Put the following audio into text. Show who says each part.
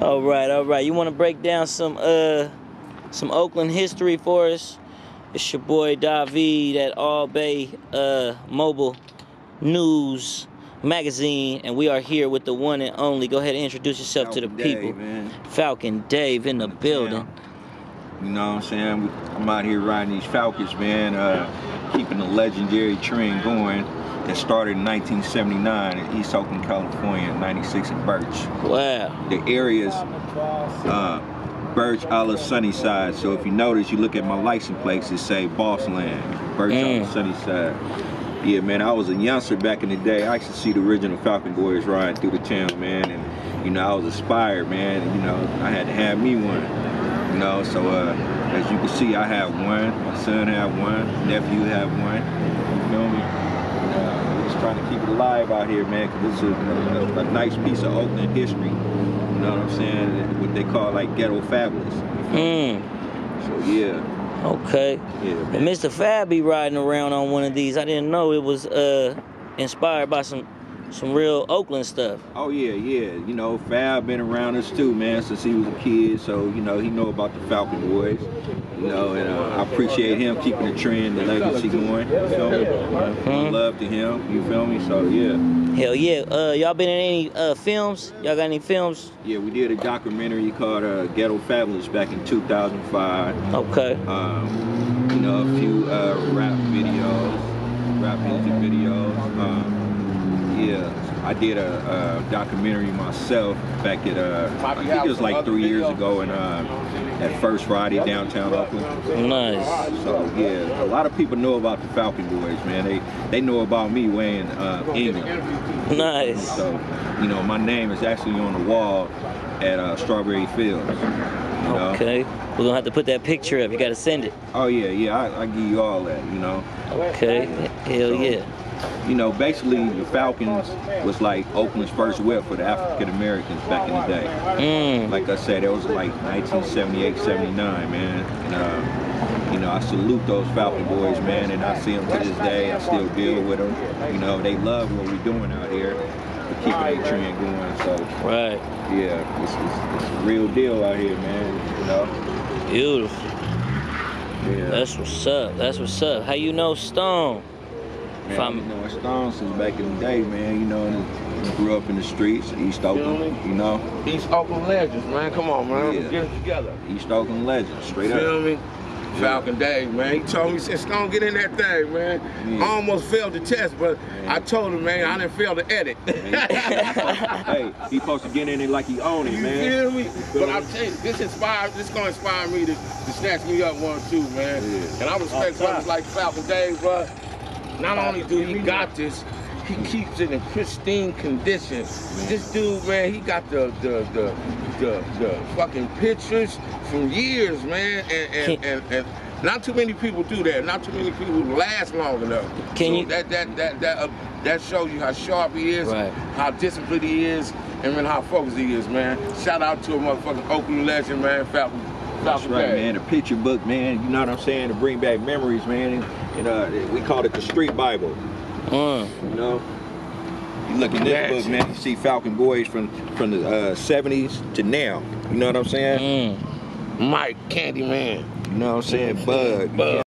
Speaker 1: all right, all right. You want to break down some uh some Oakland history for us? It's your boy David at All Bay uh, Mobile News Magazine, and we are here with the one and only. Go ahead and introduce yourself
Speaker 2: Falcon
Speaker 1: to the
Speaker 2: Dave,
Speaker 1: people.
Speaker 2: man.
Speaker 1: Falcon Dave in the
Speaker 2: In the
Speaker 1: building.
Speaker 2: town. You know what I'm saying? I'm out here riding these Falcons, man, uh, keeping the legendary trend going that started in 1979 in East Oakland, California, 96 in Birch.
Speaker 1: Wow.
Speaker 2: The area's uh, Birch Olive, Sunnyside. So if you notice, you look at my license plates, it say Boss Land, Birch
Speaker 1: Mm.
Speaker 2: la Sunnyside. Yeah, man, I was a youngster back in the day. I used to see the original Falcon boys riding through the town, man, and you know, I was inspired, man. And, you know, I had to have me one. You know, so uh, as you can see, I have one. My son have one. Nephew have one. You feel me? And, uh, we're just trying to keep it alive out here, man, because it's a, a, a nice piece of Oakland history. You know what I'm saying? What they call like ghetto fabulous.
Speaker 1: Mm.
Speaker 2: So yeah,
Speaker 1: Okay.
Speaker 2: yeah,
Speaker 1: And. Mr. Fab be riding around on one of these. I didn't know it was uh inspired by some some real Oakland stuff.
Speaker 2: Oh yeah, yeah. You know, Fab been around us too, man, since he was a kid. So you know, he know about the Falcon boys. You know, and uh, I appreciate him keeping the trend, the legacy going. You feel me?
Speaker 1: Mhm.
Speaker 2: Love to him. You feel me? So yeah,
Speaker 1: Hell yeah. Uh y'all been in any uh films? Y'all got any films?
Speaker 2: yeah. We did a documentary called uh, Ghetto Fabulous back in 2005.
Speaker 1: Okay.
Speaker 2: Um, you know, a few uh, rap videos, rap music videos. Um, yeah, I did a, a documentary myself back at uh, I think it was like three years ago in uh, at First Friday downtown Oakland.
Speaker 1: Nice.
Speaker 2: So yeah, a lot of people know about the Falcon Boys, man. They they know about me weighing uh, England.
Speaker 1: Nice.
Speaker 2: So you know, my name is actually on the wall at uh, Strawberry Fields. You know?
Speaker 1: Okay. We're gonna have to put that picture up. You gotta send it.
Speaker 2: Oh yeah, yeah. I, I give you all that. You know.
Speaker 1: Okay. Hell yeah.
Speaker 2: You know, basically the Falcons was like Oakland's first whip for the African Americans back in the day.
Speaker 1: Mm.
Speaker 2: Like I said, it was like 1978, 79, man. And, uh, you know, I salute those Falcon boys, man, and I see them to this day. I still deal with them. You know, they love what we're doing out here. We're keeping the trend going. So,
Speaker 1: Right.
Speaker 2: yeah, it's, it's, it's a real deal out here, man. You know?
Speaker 1: Beautiful.
Speaker 2: Yeah.
Speaker 1: That's what's up. That's what's up. How you know Stone? If
Speaker 2: Man,
Speaker 1: I'm-
Speaker 2: you know, Stone since back in the day, man. You know, and grew up in the streets, East Oakland. You know,
Speaker 3: East Oakland legends, man. Come on, man.
Speaker 2: Yeah.
Speaker 3: Let's get it together.
Speaker 2: East Oakland legends, straight up.
Speaker 3: Feel me? Falcon Dave, man. He told me, he said, Stone, get in that thing, man.
Speaker 2: Yeah.
Speaker 3: I almost failed the test, but I told him, man, I didn't fail the edit.
Speaker 2: hey, he supposed to get in it like he own it,
Speaker 3: You
Speaker 2: man.
Speaker 3: feel me? But? I'm telling you, this inspired, this gonna inspire me to, to snatch me up one too, man.
Speaker 2: Yeah.
Speaker 3: And I respect brothers like Falcon Dave, bro. Not only do he got this, he keeps it in pristine condition. This dude, man, he got the the the the, the fucking pictures from years, man, and and, and, and not too many people do that. Not too many people last long enough.
Speaker 1: Can
Speaker 3: so
Speaker 1: you-
Speaker 3: that that that that uh, that shows you how sharp he is,
Speaker 1: Right.
Speaker 3: how disciplined he is, and man, how focused he is, man. Shout out to a motherfucking Oakland legend, man, Falcon.
Speaker 2: That's
Speaker 3: Falcon
Speaker 2: right,
Speaker 3: Dave.
Speaker 2: man. The picture book, man. You know what I'm saying? To bring back memories, man. And uh, we call it the Street Bible.
Speaker 1: Mm.
Speaker 2: You know. You look in this book, man. You see Falcon boys from from the uh, 70s to now. You know what I'm saying?
Speaker 1: Mm.
Speaker 3: Mike Candyman.
Speaker 2: You know what I'm saying? Bug.
Speaker 3: Bug.